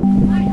Bye.